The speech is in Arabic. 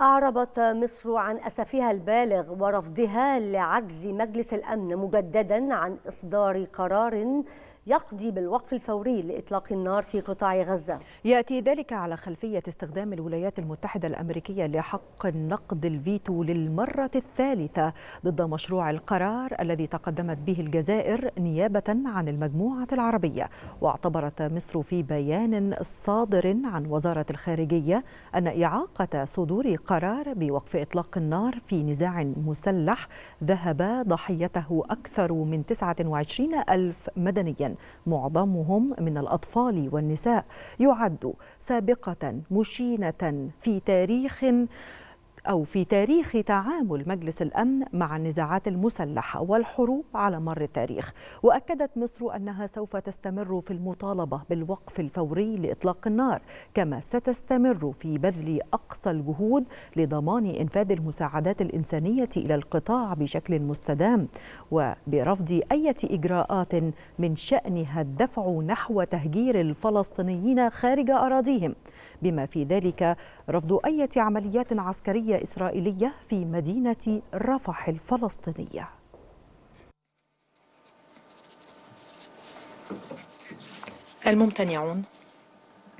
أعربت مصر عن أسفها البالغ ورفضها لعجز مجلس الأمن مجددا عن إصدار قرار يقضي بالوقف الفوري لإطلاق النار في قطاع غزة. يأتي ذلك على خلفية استخدام الولايات المتحدة الأمريكية لحق نقد الفيتو للمرة الثالثة ضد مشروع القرار الذي تقدمت به الجزائر نيابة عن المجموعة العربية. واعتبرت مصر في بيان صادر عن وزارة الخارجية أن إعاقة صدور قرار بوقف إطلاق النار في نزاع مسلح ذهب ضحيته أكثر من 29 ألف مدنيا. معظمهم من الأطفال والنساء يعد سابقة مشينة في تاريخ أو في تاريخ تعامل مجلس الأمن مع النزاعات المسلحة والحروب على مر التاريخ. وأكدت مصر أنها سوف تستمر في المطالبة بالوقف الفوري لإطلاق النار كما ستستمر في بذل أقصى الجهود لضمان إنفاذ المساعدات الإنسانية إلى القطاع بشكل مستدام وبرفض أي إجراءات من شأنها الدفع نحو تهجير الفلسطينيين خارج أراضيهم. بما في ذلك رفض أي عمليات عسكرية إسرائيلية في مدينة رفح الفلسطينية. الممتنعون.